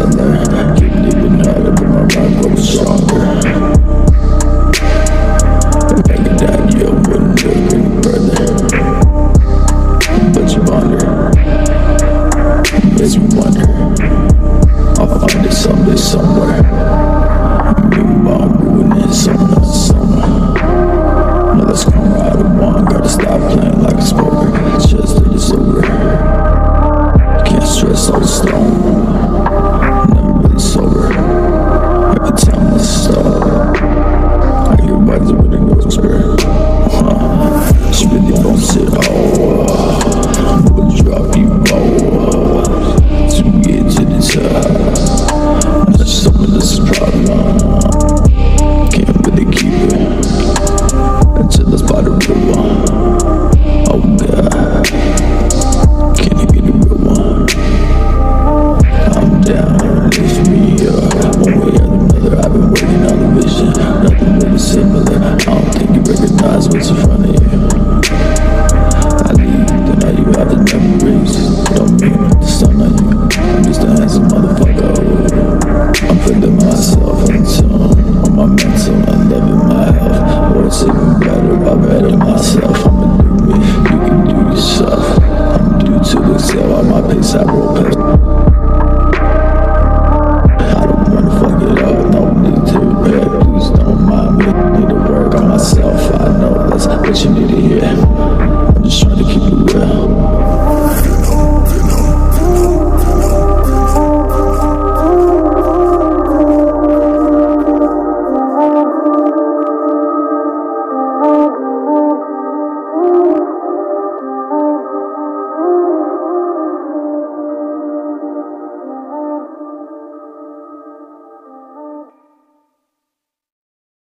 down there. You didn't even know opportunity here. I'm just trying to keep it real.